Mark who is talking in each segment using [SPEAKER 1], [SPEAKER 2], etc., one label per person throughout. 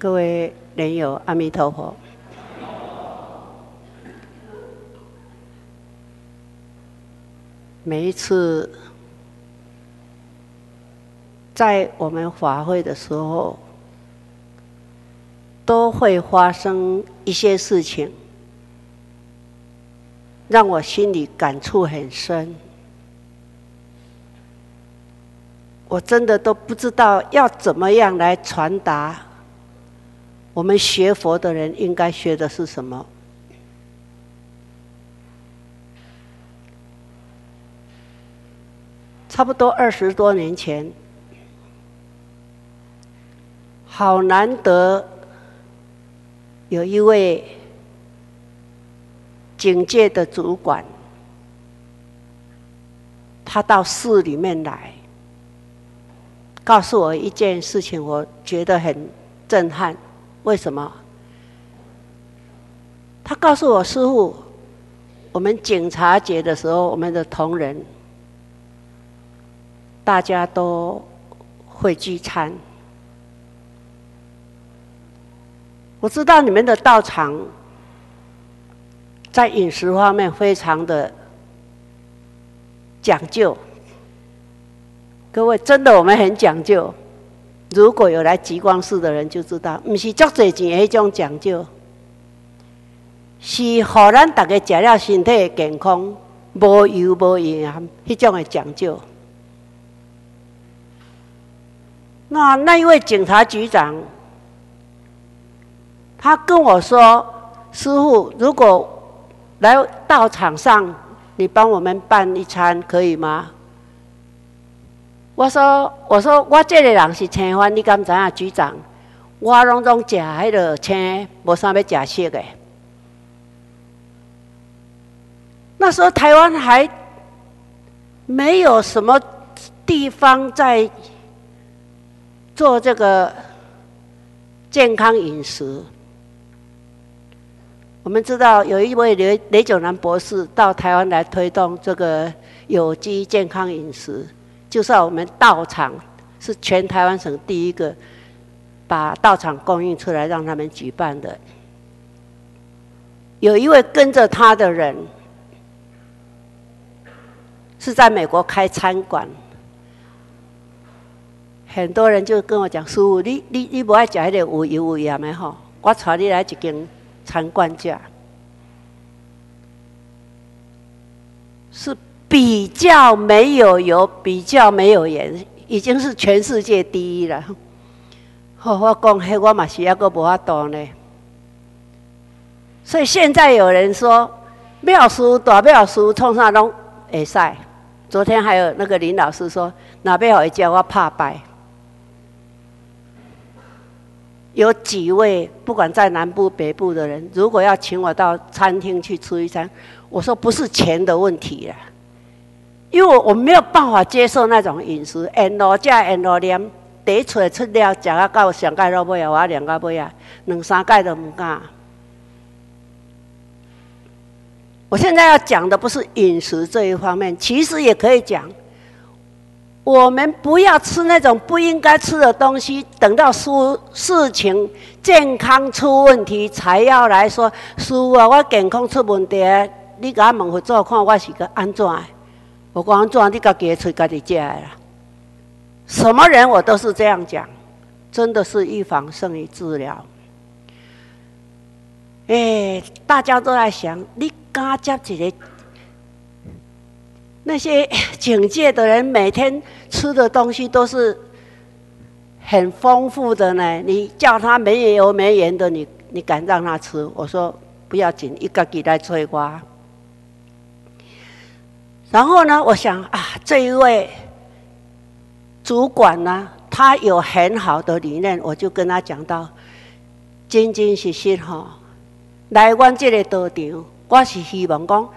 [SPEAKER 1] 各位莲友，阿弥陀佛。每一次在我们法会的时候，都会发生一些事情，让我心里感触很深。我真的都不知道要怎么样来传达。我们学佛的人应该学的是什么？差不多二十多年前，好难得有一位警戒的主管，他到市里面来，告诉我一件事情，我觉得很震撼。为什么？他告诉我师傅，我们警察节的时候，我们的同仁大家都会聚餐。我知道你们的道场在饮食方面非常的讲究，各位真的我们很讲究。如果有来极光寺的人就知道，不是足多钱迄种讲究，是互咱大家食了身体健康、无油无盐迄种的讲究。那那一位警察局长，他跟我说：“师傅，如果来到场上，你帮我们办一餐，可以吗？”我说：“我说，我这个人是青番，你敢知影？局长，我拢总食迄个青，无啥要食色的。那时候台湾还没有什么地方在做这个健康饮食。我们知道有一位雷雷九南博士到台湾来推动这个有机健康饮食。”就是我们道场是全台湾省第一个把道场供应出来让他们举办的。有一位跟着他的人是在美国开餐馆，很多人就跟我讲：“师傅，你你你不爱食迄个有油有盐的吼，我带你来一间餐馆食。”是。比较没有油，比较没有盐，已经是全世界第一了。我讲，嘿，我嘛是一个无法度呢。所以现在有人说，庙书大庙书创啥拢会使。昨天还有那个林老师说，哪边有一家我怕拜。有几位不管在南部北部的人，如果要请我到餐厅去吃一餐，我说不是钱的问题了。因为我没有办法接受那种饮食，ăn 罗加 ăn 罗念，第一出出了，食啊到上盖落尾啊，我两个尾啊，两三盖都唔敢。我现在要讲的不是饮食这一方面，其实也可以讲，我们不要吃那种不应该吃的东西，等到事事情健康出问题才要来说，师傅啊，我健康出问题，你甲我问佛做看我是个安怎？我讲做你家己出家己食啦。什么人我都是这样讲，真的是预防胜于治疗。哎，大家都在想，你敢接一个那些警戒的人，每天吃的东西都是很丰富的呢？你叫他没油没盐的，你你敢让他吃？我说不要紧，一个给来催瓜。然后呢，我想啊，这一位主管呢，他有很好的理念，我就跟他讲到，真真实实哈，来阮这个道场，我是希望讲，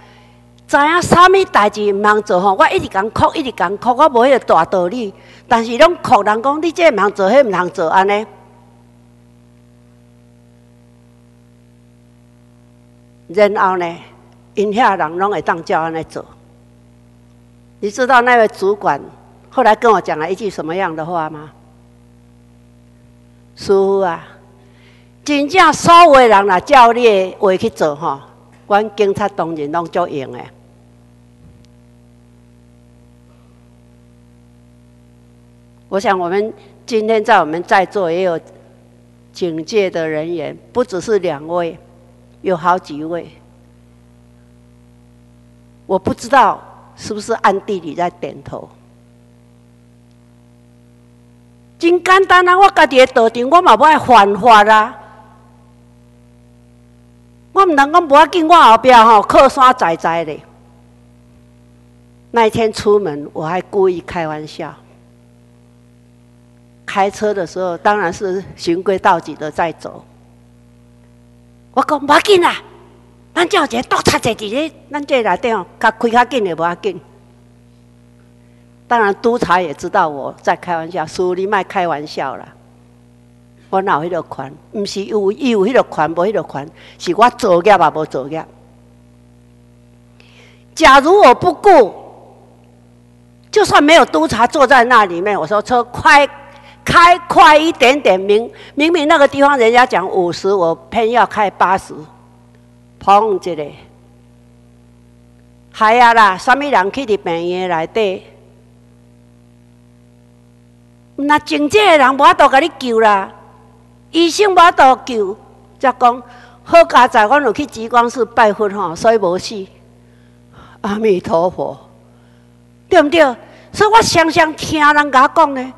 [SPEAKER 1] 知影啥物代志毋通做吼，我一直讲哭，一直讲哭，我无迄个大道理，但是拢哭人讲，你这毋通做，迄毋通做安尼。然后呢，因遐人拢会当照安尼做。你知道那位主管后来跟我讲了一句什么样的话吗？师傅啊，真正所有人来照你的话去做吼，阮警察当然拢足用的。我想我们今天在我们在座也有警戒的人员，不只是两位，有好几位。我不知道是不是暗地里在点头。真简单啊！我家己的道场，我嘛不爱犯法啦。我唔能讲无要紧，我后壁吼靠山仔仔的。那一天出门，我还故意开玩笑。开车的时候，当然是循规蹈矩的在走。我讲无要紧啦，咱叫一个督察在伫咧，咱这内底哦，较开较紧的无要紧。当然督察也知道我在开玩笑，叔你莫开玩笑啦。我哪有迄个权？毋是有伊有迄个权，无迄个权，是我作业也无作业。假如我不顾，就算没有督察坐在那里面，我说车快。开快一点点，明明明那个地方人家讲五十，我偏要开八十，碰一个，系啊啦，什么人去伫病院内底？那真正的人无法度甲你救啦，医生无法度救，则讲好佳在，我有去极光寺拜佛吼，所以无死。阿弥陀佛，对不对？所以我常常听人甲讲呢。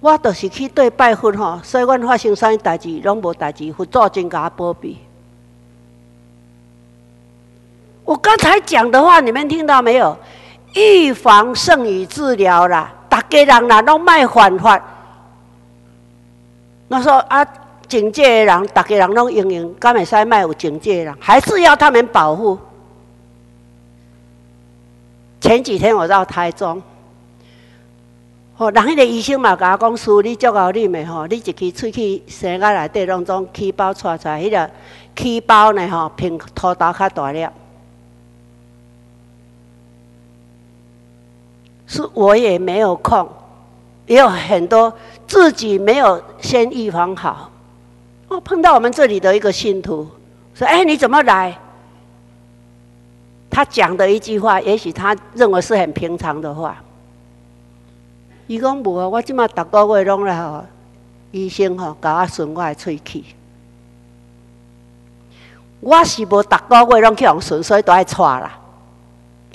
[SPEAKER 1] 我就是去对拜佛吼，所以阮发生啥物代志拢无代志，佛祖真甲保庇。我刚才讲的话，你们听到没有？预防胜于治疗啦，大家人啦拢卖犯法。我说啊，警戒的人，大家人拢用用，敢会使卖有警戒的人，还是要他们保护。前几天我到台中。吼，人迄个医生嘛，甲我讲，师你足够啉的吼，你一支喙齿生个内底拢总气包出来，迄个气包呢吼，平头刀较大了。是我也没有空，也有很多自己没有先预防好。我碰到我们这里的一个信徒，说：“哎，你怎么来？”他讲的一句话，也许他认为是很平常的话。伊讲无啊，我即马逐个月拢来吼，医生吼甲我顺我的喙齿。我是无逐个月拢去用顺，所以都爱带啦。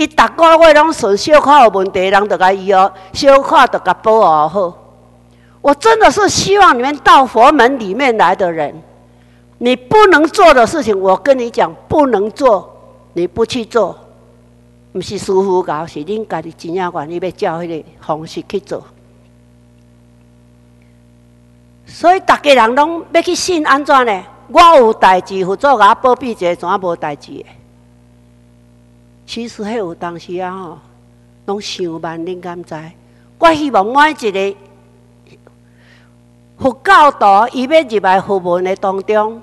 [SPEAKER 1] 伊逐个月拢顺，小可有问题，人就甲伊哦，小可就甲保护好。我真的是希望你们到佛门里面来的人，你不能做的事情，我跟你讲不能做，你不去做。毋是师傅教，是恁家己真正愿意要照迄个方式去做。所以，逐家人拢要去信安怎呢？我有代志，佛祖甲我保庇者，怎啊无代志？其实，迄有当时啊，吼，拢想万，恁敢知？我希望每一个佛教徒，伊要入来佛门的当中。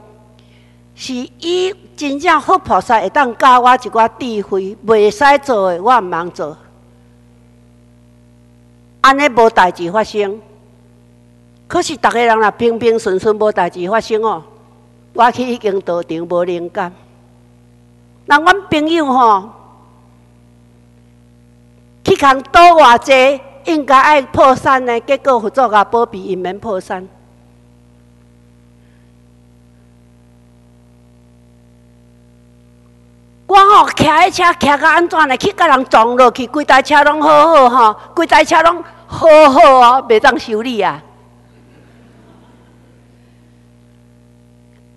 [SPEAKER 1] 是伊真正佛菩萨会当教我一寡智慧，袂使做的我毋茫做，安尼无代志发生。可是逐个人若平平顺顺无代志发生哦，我去已经道场无灵感。那阮朋友吼，去看多偌济，应该爱破产呢，结果佛祖甲保庇，因免破产。我吼骑迄车骑到安怎呢？去甲人撞落去，规台车拢好好吼，规台车拢好好哦，袂当修理啊！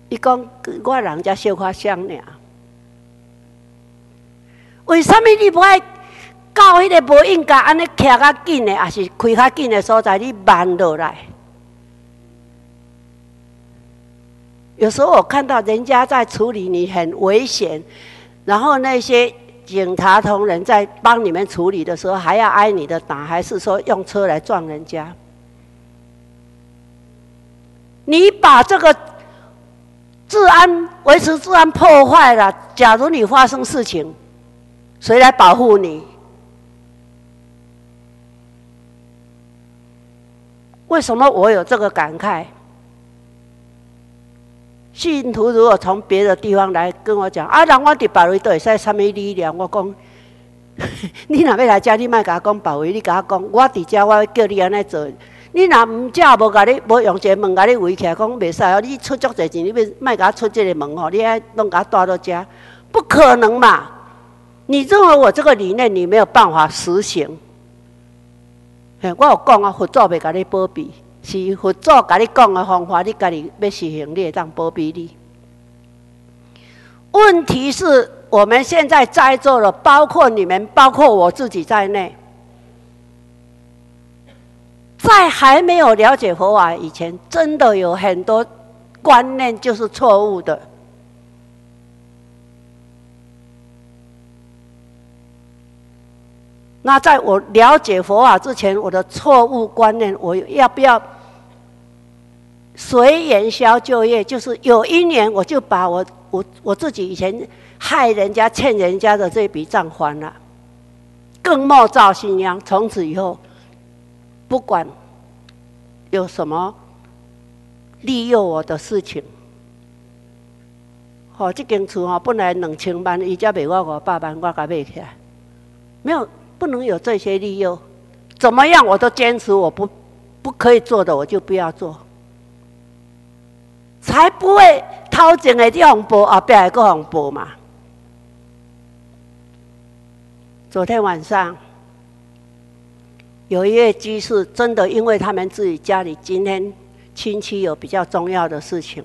[SPEAKER 1] 伊讲我人家小可香尔，为什么你不爱到迄个无应该安尼骑较紧的，还是开较紧的所在，你慢落来？有时候我看到人家在处理你很危险。然后那些警察同仁在帮你们处理的时候，还要挨你的打，还是说用车来撞人家？你把这个治安维持治安破坏了，假如你发生事情，谁来保护你？为什么我有这个感慨？信徒如果从别的地方来跟我讲，啊，人我伫保卫都会使什么力量？我讲，你若要来遮，你莫甲我讲保卫，你甲我讲，我伫遮，我要叫你安尼做。你若毋遮无甲你，无用一个门甲你围起来，讲袂使哦。你出足侪钱，你要莫甲我出这个门哦，你爱拢甲我带到遮，不可能嘛？你认为我这个理念，你没有办法实行？我有讲啊，佛祖袂甲你保庇，是佛祖甲你讲的方法，你家己要实行，你会当保庇你。问题是我们现在在座的，包括你们，包括我自己在内。在还没有了解佛法以前，真的有很多观念就是错误的。那在我了解佛法之前，我的错误观念，我要不要随缘消旧业？就是有一年，我就把我我我自己以前害人家、欠人家的这笔账还了，更莫造新殃。从此以后。不管有什么利诱我的事情，哦，这间厝哦本来两千万，伊才卖我五百万，我甲买起来，没有不能有这些利诱，怎么样我都坚持我不不可以做的，我就不要做，才不会掏钱的地方报，后壁还个红报嘛。昨天晚上。有一位居士，真的因为他们自己家里今天亲戚有比较重要的事情，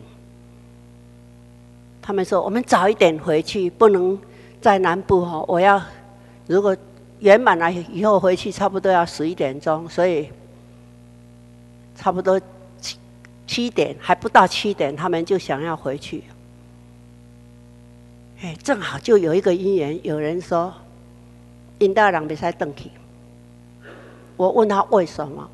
[SPEAKER 1] 他们说我们早一点回去，不能在南部哦。我要如果圆满了以后回去，差不多要十一点钟，所以差不多七七点还不到七点，他们就想要回去。哎，正好就有一个因缘，有人说引导人别使登去。我问他为什么？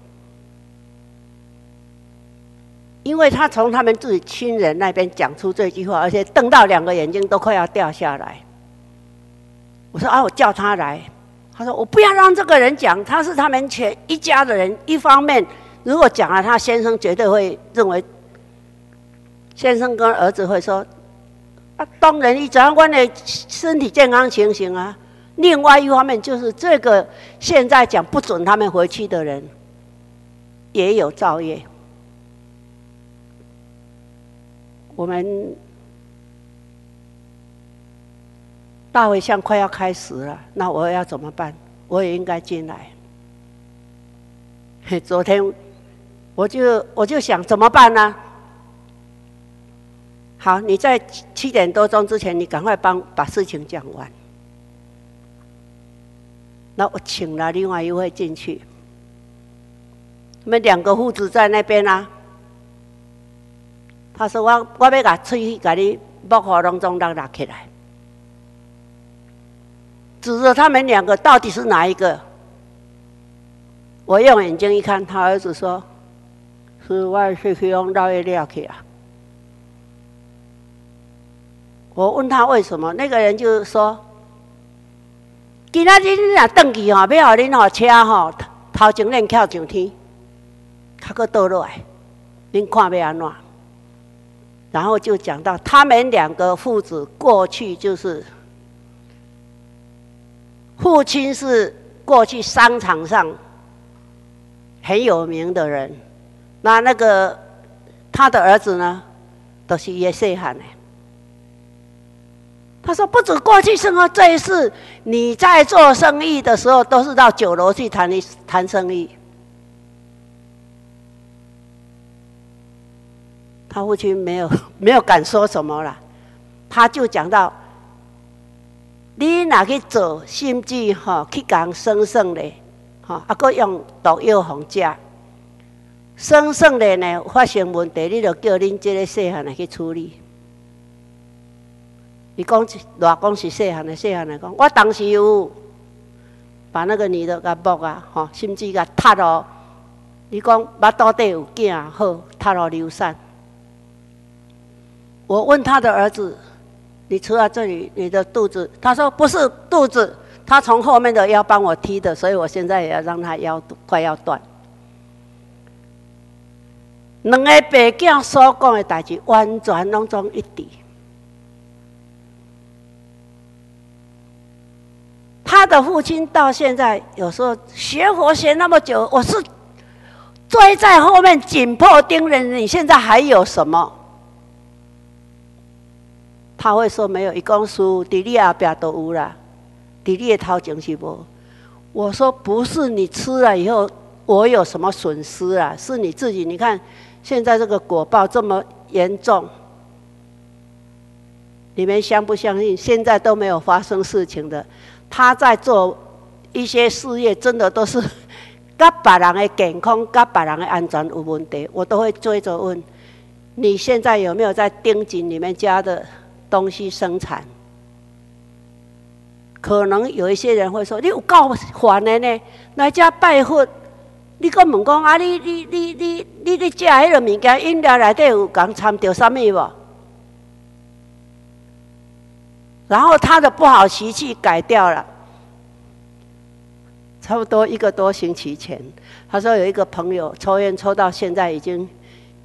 [SPEAKER 1] 因为他从他们自己亲人那边讲出这句话，而且瞪到两个眼睛都快要掉下来。我说啊，我叫他来。他说我不要让这个人讲，他是他们全一家的人。一方面，如果讲了，他先生绝对会认为，先生跟儿子会说，啊，当然你怎样关的身体健康情形啊。另外一方面，就是这个现在讲不准他们回去的人，也有造业。我们大会像快要开始了，那我要怎么办？我也应该进来。昨天我就我就想怎么办呢？好，你在七点多钟之前，你赶快帮把事情讲完。那我请了另外一位进去，他们两个父子在那边啊。他说：“我我要把出去，给你木火当中拉拉起来。”指着他们两个到底是哪一个？我用眼睛一看，他儿子说：“是万岁去用绕一绕去啊。”我问他为什么，那个人就是说。今仔日你若转去吼，要互恁吼车吼头前恁跳上天，较搁倒落来，恁看要安怎？然后就讲到他们两个父子过去就是父亲是过去商场上很有名的人，那那个他的儿子呢，都是也细汉的。他说：“不止过去生活这一世，你在做生意的时候，都是到酒楼去谈一谈生意。”他父亲没有 没有敢说什么了，他就讲到：“你哪去做，甚至哈去讲生生的，哈啊，搁用毒药防食，生生的呢发生问题，你就叫恁这个细汉来去处理。”你讲是偌讲是细汉的细汉来讲，我当时有把那个女的甲剥啊，吼，甚至甲踢咯。你讲巴肚底有囝好，踢咯流产。我问他的儿子：“你除了这里，你的肚子？”他说：“不是肚子，他从后面的腰帮我踢的，所以我现在也要让他腰快要断。”两个白囝所讲的代志，完全拢总一致。他的父亲到现在有时候学佛学那么久，我是追在后面紧迫盯人。你现在还有什么？他会说没有，一公书伫你后边都有啦，伫你的头前是无。我说不是，你吃了以后我有什么损失啊？是你自己。你看现在这个果报这么严重，你们相不相信？现在都没有发生事情的。他在做一些事业，真的都是 跟别人的健康、跟别人的安全有问题，我都会追着问：你现在有没有在盯紧你们家的东西生产？可能有一些人会说：你有够烦的呢，来家拜佛，你搁问讲啊？你你你你你你食迄个物件，饮料内底有讲掺着什么无？然后他的不好习气改掉了，差不多一个多星期前，他说有一个朋友抽烟抽到现在已经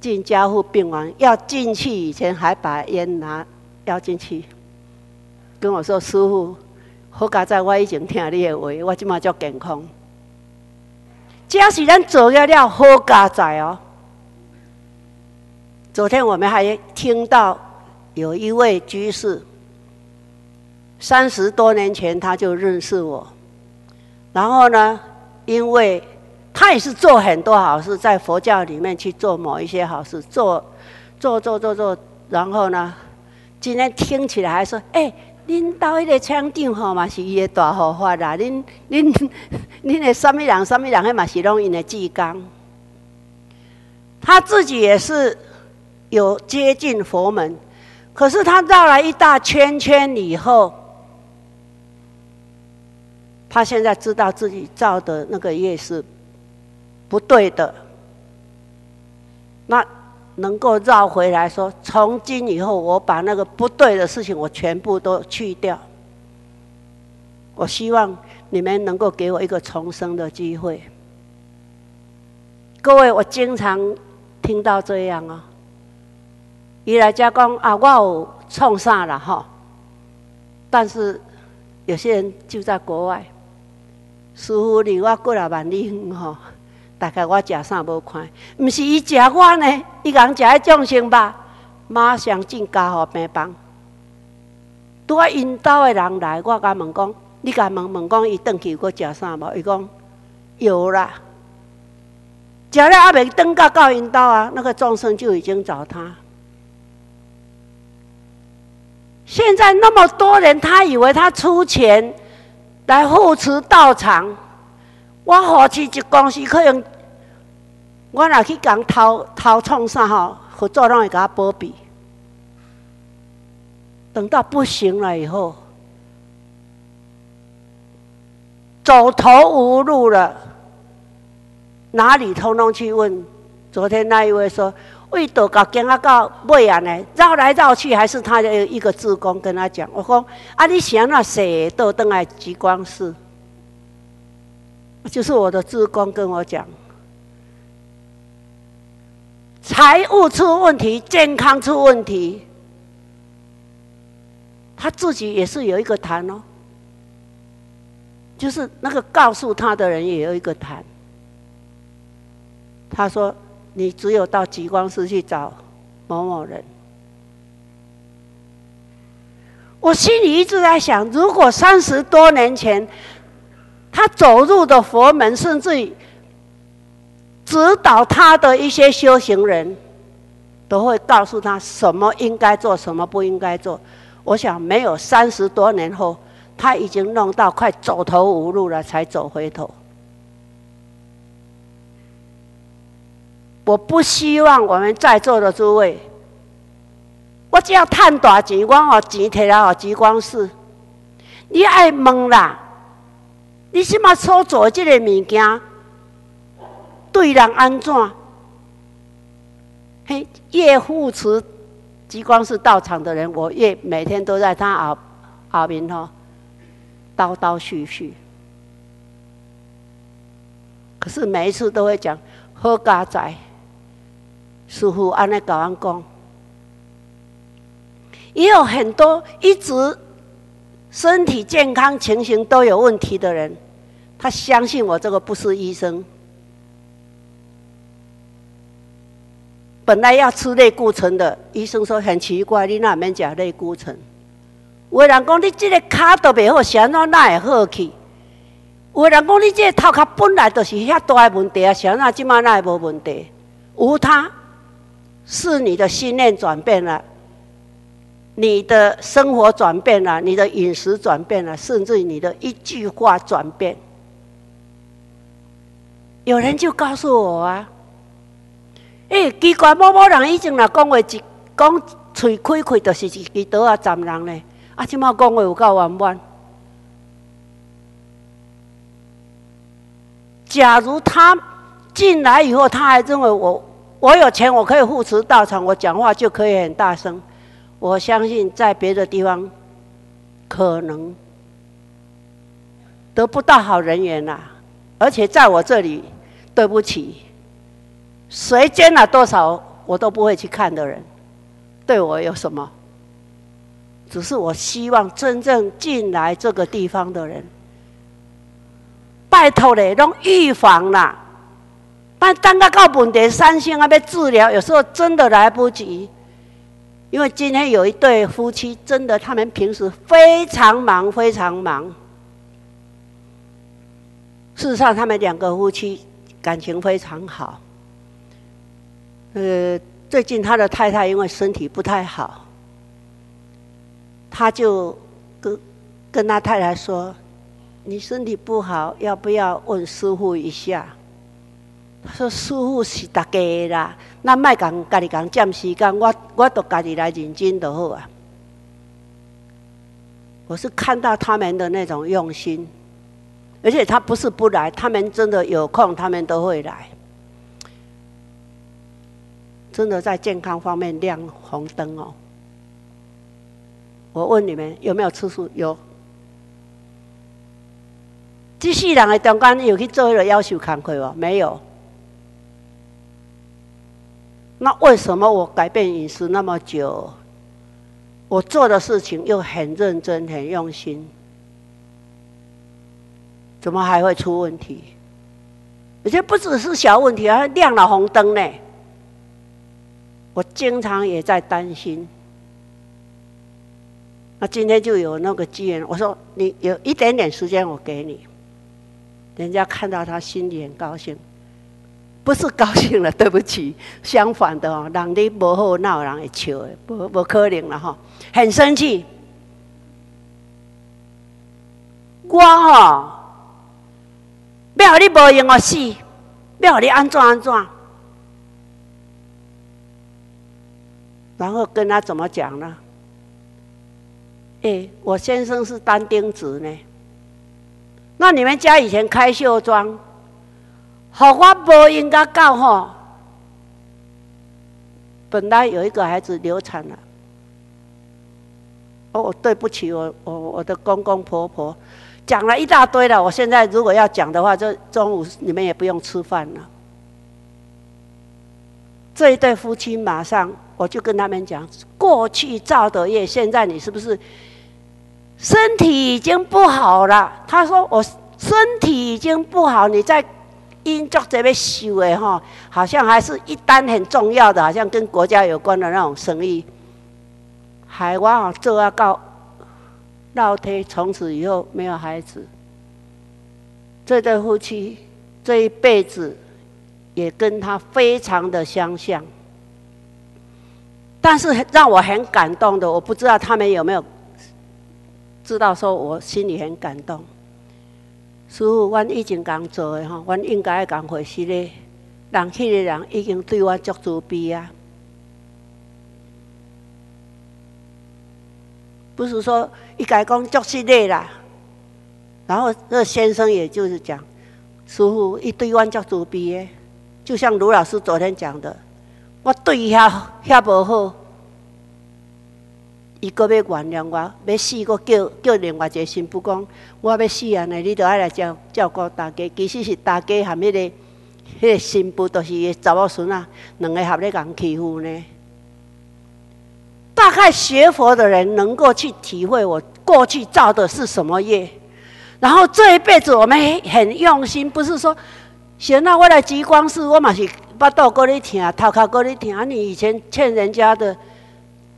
[SPEAKER 1] 进加护病房，要进去以前还把烟拿要进去，跟我说师傅，好佳在我已经听你的话，我今嘛叫健康。假使咱做了了好佳在哦。昨天我们还听到有一位居士。三十多年前他就认识我，然后呢，因为他也是做很多好事，在佛教里面去做某一些好事，做做做做做，然后呢，今天听起来还说，哎，恁到迄个厂长吼嘛是伊个大护法啦，恁恁 恁的什么人什么人，迄嘛是拢因的志刚，他自己也是有接近佛门，可是他绕了一大圈圈以后。他现在知道自己造的那个业是不对的，那能够绕回来说，从今以后我把那个不对的事情我全部都去掉。我希望你们能够给我一个重生的机会。各位，我经常听到这样啊，一来家讲啊，我有创啥了哈，但是有些人就在国外。似乎离我过来万里远吼，大概我食啥无看，毋是伊食我呢，伊人食迄众生吧，马上进家护病房。拄啊，因兜的人来，我甲问讲，你甲问问讲，伊转去搁食啥无？伊讲有啦，食了还未转到到因兜啊，那个众生就已经找他。现在那么多人，他以为他出钱。来扶持道场，我扶持一公司可能，我若去讲偷偷创啥吼，合作拢会甲我保庇。等到不行了以后，走投无路了，哪里通通去问？昨天那一位说。为道教行啊到尾啊呢，绕来绕去，还是他的一个志工跟他讲：“我讲啊，你想那谁都登来极光寺，就是我的志工跟我讲，财务出问题，健康出问题，他自己也是有一个谈哦，就是那个告诉他的人也有一个谈，他说。”你只有到极光寺去找某某人。我心里一直在想，如果三十多年前他走入的佛门，甚至指导他的一些修行人，都会告诉他什么应该做，什么不应该做。我想，没有三十多年后，他已经弄到快走投无路了，才走回头。我不希望我们在座的诸位，我只要赚大钱，我哦钱摕来哦极光寺。你爱问啦，你什么所做这个物件，对人安怎？嘿，越扶持激光是道场的人，我越每天都在他后后面吼叨叨絮絮。可是每一次都会讲好家仔。师傅安尼甲阮讲，也有很多一直身体健康、情形都有问题的人，他相信我这个不是医生。本来要吃类固醇的，医生说很奇怪，你哪免食类固醇？有人讲你这个脚都袂好，怎哪哪会好去？有人讲你这个头壳本来就是遐大的问题啊，怎哪即马哪会无问题？无他，是你的信念转变了，你的生活转变了，你的饮食转变了，甚至你的一句话转变。有人就告诉我啊，诶，奇怪，某某人以前若讲话一讲嘴开开，就是一支刀啊斩人咧。啊，即马讲话有够圆满。假如他进来以后，他还认为我我有钱，我可以护持道场，我讲话就可以很大声。我相信在别的地方可能得不到好人缘呐，而且在我这里，对不起，谁捐了多少我都不会去看的人，对我有什么？只是我希望真正进来这个地方的人。拜托嘞，拢预防啦！但等到到问题三星啊，要治疗，有时候真的来不及。因为今天有一对夫妻，真的他们平时非常忙，非常忙。事实上，他们两个夫妻感情非常好。呃，最近他的太太因为身体不太好，他就跟跟他太太说。你身体不好，要不要问师傅一下？他说：“师傅是大家的啦，那卖讲家己讲占时间，我我都家己来认真就好啊。”我是看到他们的那种用心，而且他不是不来，他们真的有空，他们都会来。真的在健康方面亮红灯哦。我问你们有没有吃素？有。这世人的中间有去做一个要求工课无？没有。那为什么我改变饮食那么久，我做的事情又很认真、很用心，怎么还会出问题？而且不只是小问题，还亮了红灯呢。我经常也在担心。那今天就有那个机缘，我说你有一点点时间，我给你。人家看到他心里很高兴，不是高兴了，对不起，相反的哦，人你无好闹人会笑的，不不可能了哈，很生气。我哦，要你无用我死，要你安怎安怎，然后跟他怎么讲呢？哎，我先生是单丁子呢。那你们家以前开绣庄，好我不应该告吼。本来有一个孩子流产了，哦，对不起，我我我的公公婆婆讲了一大堆了。我现在如果要讲的话，就中午你们也不用吃饭了。这一对夫妻马上我就跟他们讲：过去造的业，现在你是不是？身体已经不好了，他说：“我身体已经不好，你在因作这边修的哈，好像还是一单很重要的，好像跟国家有关的那种生意。海湾啊，做啊告老天，从此以后没有孩子。这对夫妻这一辈子也跟他非常的相像，但是让我很感动的，我不知道他们有没有。”知道说，我心里很感动。师傅，阮已经讲做的吼，阮应该讲回事咧。人去的人已经对我足慈悲啊。不是说一改讲足失礼啦。然后这先生也就是讲，师傅伊对我足慈悲的，就像卢老师昨天讲的，我对伊遐遐无好。伊阁要原谅我，要死搁叫叫另外一个新妇讲，我要死啊！呢，你都爱来照照顾大家。其实是大家含迄个迄个新妇都是查某孙啊，两个合咧共欺负呢。大概学佛的人能够去体会我过去造的是什么业，然后这一辈子我们很用心，不是说，行那我来极光寺，我嘛是巴肚过你听，头壳过你听，你以前欠人家的，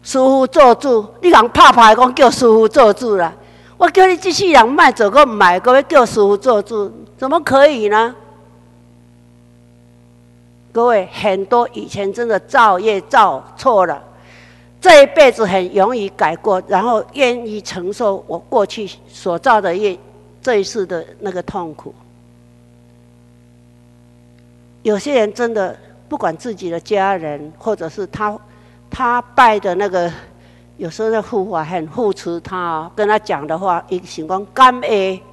[SPEAKER 1] 师傅做主，你讲拍拍讲叫师傅做主啦，我叫你这世人卖走个买，各位叫师傅做主，怎么可以呢？各位，很多以前真的造业造错了。这一辈子很容易改过，然后愿意承受我过去所造的业，这一世的那个痛苦。有些人真的不管自己的家人，或者是他他拜的那个，有时候的护法很护持他，跟他讲的话，一情况干 A，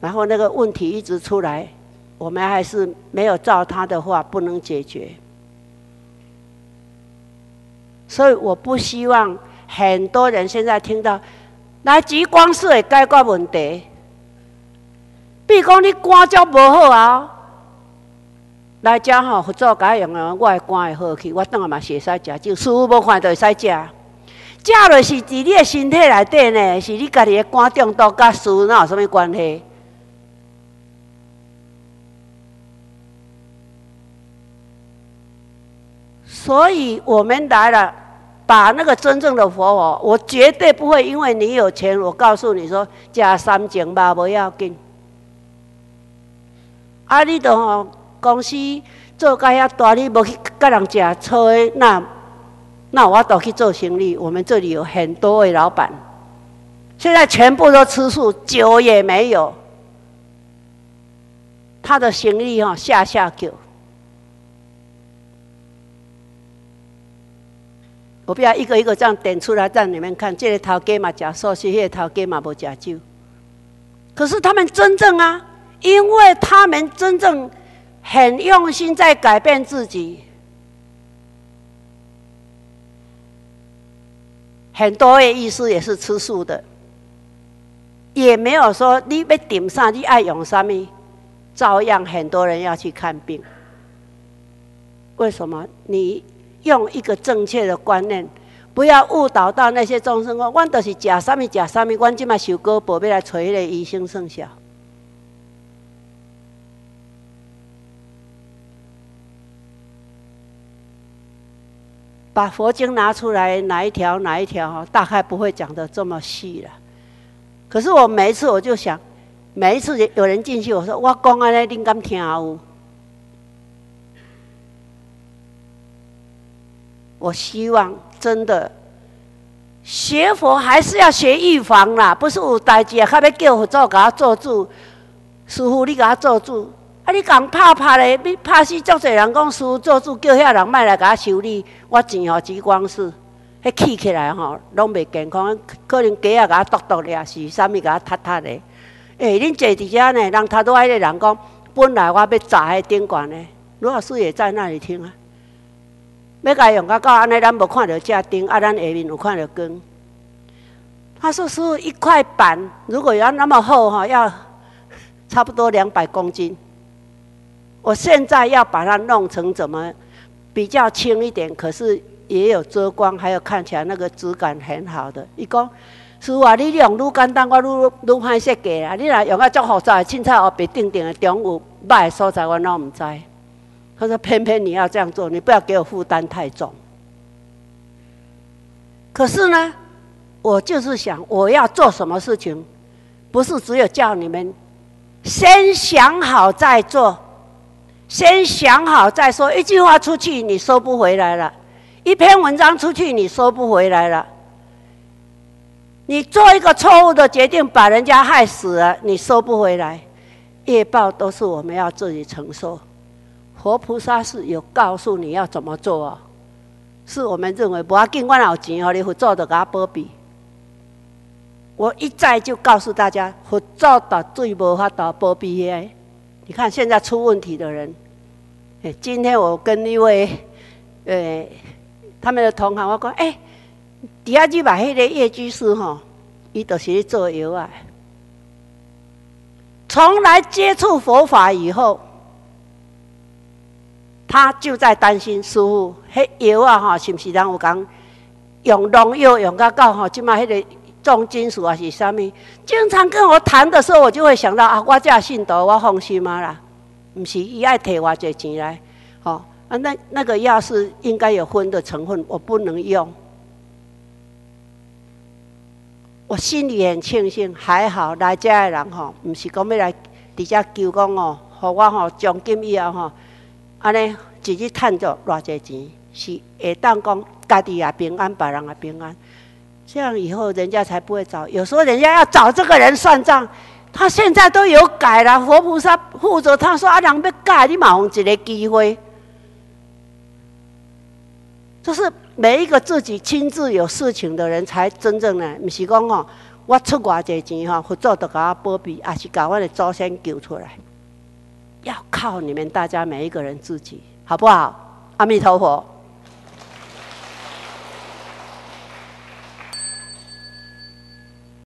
[SPEAKER 1] 然后那个问题一直出来，我们还是没有照他的话，不能解决。所以我不希望很多人现在听到来极光是会解决问题。比如讲你肝照无好啊，来遮吼合作解用啊，我的肝会好去，我当然嘛是会使食酒，师傅无看就会使食。食落是伫你的身体内底呢，是你家己的肝中毒，甲师傅哪有什么关系？所以我们来了，把那个真正的佛法，我绝对不会因为你有钱，我告诉你说加三井吧，不要紧。啊，你都吼公司做介遐大，你无去甲人食错的，那那我都去做生意。我们这里有很多位老板，现在全部都吃素，酒也没有，他的生意哈下下酒。我不要一个一个这样点出来让你们看，这个头家嘛假寿司，那个头家嘛不假酒。可是他们真正啊，因为他们真正很用心在改变自己。很多位医师也是吃素的，也没有说你被顶上，你爱用什么，照样很多人要去看病。为什么你？用一个正确的观念，不要误导到那些众生。我，我都是假什么假什么，我即马受过宝贝来找迄个医生算小。把佛经拿出来，哪一条哪一条，大概不会讲的这么细了。可是我每一次我就想，每一次有人进去，我说我讲安尼，你敢听有？我希望真的学佛还是要学预防啦，不是有代志啊，他要叫佛祖给他做主，师傅你给他做主，啊你讲怕怕咧，你怕死足侪人讲师做主，叫遐人卖来甲我修理，我钱吼极光是，迄气起来吼，拢袂健康，可能鸡啊甲我剁剁咧，是啥物甲我踢踢咧？诶，恁坐伫遮呢，人他都爱咧人讲，本来我要砸迄顶管呢，罗老师也在那里听啊。要甲用到到安尼，咱无看到这钉，啊，咱下面有看到光。他说：“师傅，一块板如果要那么厚哈，要差不多两百公斤。我现在要把它弄成怎么比较轻一点，可是也有遮光，还有看起来那个质感很好的。伊讲师傅啊，你用愈简单，我愈愈歹设计啊。你若用啊足复杂，凊彩后壁顶顶的中有歹的所在，我哪毋知。”他说：“偏偏你要这样做，你不要给我负担太重。可是呢，我就是想，我要做什么事情，不是只有叫你们先想好再做，先想好再说。一句话出去，你收不回来了；一篇文章出去，你收不回来了。你做一个错误的决定，把人家害死了，你收不回来。业报都是我们要自己承受。”活菩萨是有告诉你要怎么做哦，是我们认为不要紧，我有钱哦，你佛祖就给他保庇。我一再就告诉大家，佛做的最无法度保庇诶。你看现在出问题的人，哎，今天我跟一位，呃，他们的同行，我讲，哎，底下去把迄个叶居士吼，伊就是做药啊，从来接触佛法以后。他就在担心师傅，迄药啊吼，是毋是让我讲用农药用到到吼，即卖迄个重金属啊是啥物？经常跟我谈的时候，我就会想到啊，我这信徒我放心啊啦，毋是伊爱摕偌济钱来，吼啊那那个药是应该有荤的成分，我不能用。我心里很庆幸，还好来遮的人吼，毋是讲要来伫遮求讲哦，互我吼奖金以后吼，安尼一日趁着偌济钱，是会当讲家己也平安，别人也平安。这样以后人家才不会找。有时候人家要找这个人算账，他现在都有改了。佛菩萨护着他说：“啊，人要改，你马上一个机会。”就是。每一个自己亲自有事情的人，才真正的，不是讲哦，我出偌济钱哈，佛祖都给我保庇，还是把我的祖先救出来，要靠你们大家每一个人自己，好不好？阿弥陀佛。